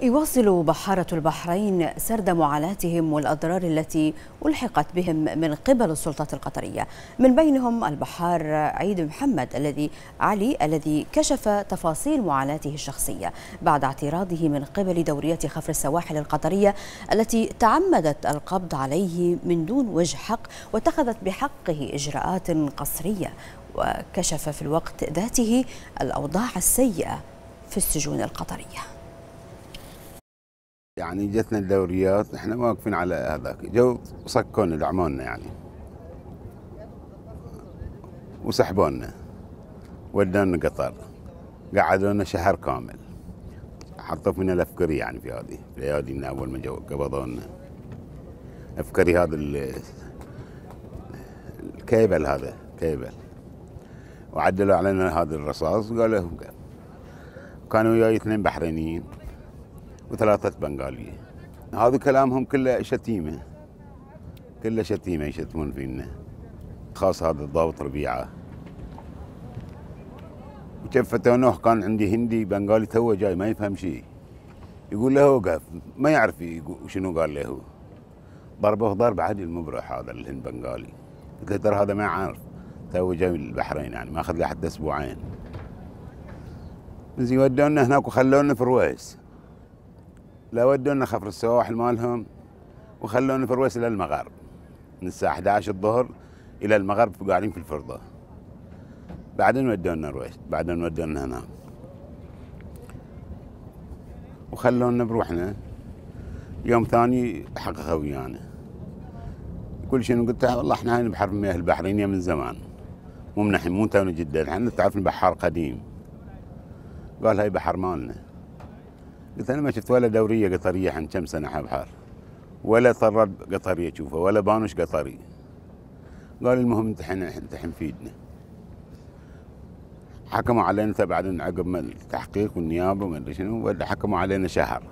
يواصل بحارة البحرين سرد معاناتهم والأضرار التي ألحقت بهم من قبل السلطات القطرية. من بينهم البحار عيد محمد الذي علي الذي كشف تفاصيل معاناته الشخصية بعد اعتراضه من قبل دورية خفر السواحل القطرية التي تعمدت القبض عليه من دون وجه حق واتخذت بحقه إجراءات قسرية وكشف في الوقت ذاته الأوضاع السيئة في السجون القطرية. يعني جتنا الدوريات إحنا واقفين على هذاك. جو صكونا دعمونا يعني. وسحبونا. ودونا قطر. قعدونا شهر كامل. حطوا فينا الافكري يعني في هذه. في ايادينا أول ما جو قبضونا. افكري هذا الكيبل هذا كيبل. وعدلوا علينا هذا الرصاص وقالوا كانوا وياي اثنين بحرينيين. وثلاثة بنغالية. هذا كلامهم كله شتيمة كله شتيمة يشتمون فينا. خاص هذا الضابط ربيعة. وشفته نوح كان عندي هندي بنغالي تو جاي ما يفهم شيء. يقول له وقف. ما يعرف شنو قال له. ضربه ضرب عادي المبرح هذا الهند بنغالي. قلت له ترى هذا ما يعرف. تو جاي من البحرين يعني ما أخذ له حتى أسبوعين. زين ودونا هناك وخلونا في رويس لا ودونا خفر السواحل مالهم وخلونا في رويس إلى المغرب. من الساعة 11 الظهر إلى المغرب قاعدين في الفرضة. بعدين ودونا رويس بعدين ودونا هنا. وخلونا بروحنا. يوم ثاني حققوا ويانا كل شيء قلت والله إحنا هاي بحر المياه البحرينية من زمان. مو من الحين مو تونا جدا إحنا تعرف البحار قديم. قال هاي بحر مالنا. قلت أنا ما شفت ولا دورية قطرية عن كم سنة بحر ولا طراد قطرية تشوفه ولا بانوش قطري. قال المهم انت الحين انت الحين فيدنا. حكموا علينا بعدين عقب ما التحقيق والنيابة وما أدري شنو حكموا علينا شهر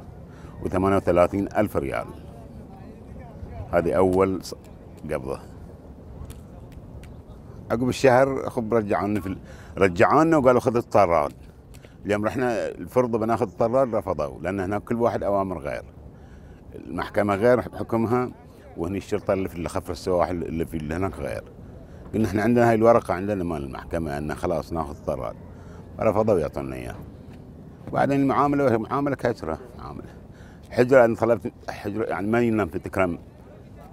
و38 ألف ريال. هذه أول قبضة. عقب الشهر خب رجعونا في رجعونا وقالوا خذ الطراد. اليوم رحنا الفرضه بناخذ الطراد رفضوا لأن هناك كل واحد أوامر غير. المحكمة غير حكمها وهني الشرطة اللي في خفر السواحل اللي في اللي هناك غير. قلنا إحنا عندنا هاي الورقة عندنا مال المحكمة إن خلاص ناخذ الطراد رفضوا يعطونا إياه. وبعدين المعاملة معاملة كسرة معاملة. حجره أنا طلبت حجره يعني ما ينام في تكرم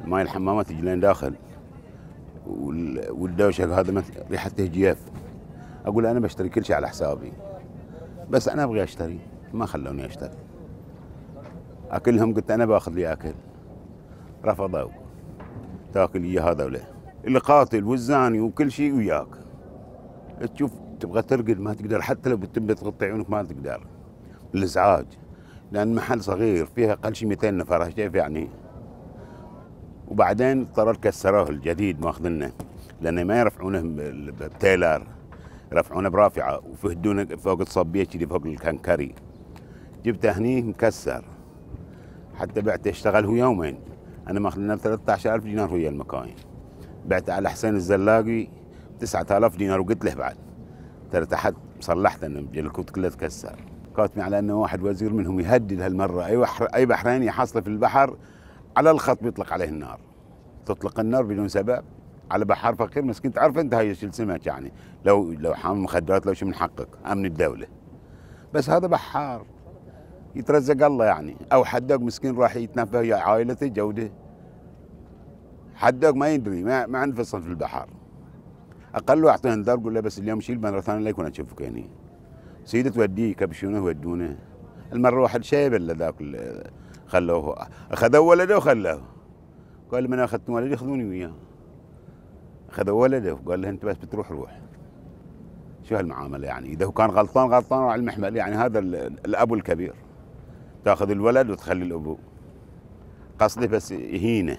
ماي الحمامات تجي لين داخل والدوشة هذا ريحته جيف أقول أنا بشتري كل شيء على حسابي. بس أنا ابغي أشتري ما خلوني أشتري. أكلهم قلت أنا باخذ لي أكل. رفضوا. تاكل إياه هذا ولا. اللي قاتل والزاني وكل شيء وياك. تشوف تبغى ترقد ما تقدر حتى لو تبي تغطي عيونك ما تقدر. الإزعاج. لأن محل صغير فيها أقل شيء 200 نفر كيف يعني؟ وبعدين اضطروا كسروه الجديد ماخذنه. لأن ما يرفعونه بتيلر. يرفعونه برافعة وفهدونه فوق الصبيه كذي فوق الكنكري. جبته هني مكسر. حتى بعته اشتغل هو يومين. أنا ماخذ لنا 13000 دينار ويا المكاين. بعته على حسين الزلاقي 9000 دينار وقلت له بعد. ترى تحت صلحت أنه الكوت كله تكسر. كاتبين على أنه واحد وزير منهم يهدد هالمرة. أي بحر أي بحرين يحصله في البحر على الخط بيطلق عليه النار. تطلق النار بدون سبب. على بحر فقير مسكين. تعرف أنت هاي شو سمك يعني؟ لو لو حامل مخدرات لو شو بنحقق أمن الدولة. بس هذا بحار. يترزق الله يعني. أو حدق مسكين راح يتنفى ويا عائلته جودة. حدق ما يدري ما, ما عنده فصل في البحر أقل اعطيه انذار قول له بس اليوم شيل مره ثانية لا يكون أشوفك هني. سيدة توديه كبشونه ودونه المره واحد شيب الا ذاك خلوه. أخذوا ولده وخلوه. قال من اخذت ولدي خذوني وياه. اخذوا ولده وقال له أنت بس بتروح روح. شو هالمعاملة يعني؟ إذا هو كان غلطان غلطان على المحمل. يعني هذا الابو الكبير. تأخذ الولد وتخلي الأبو. قصدي بس يهينه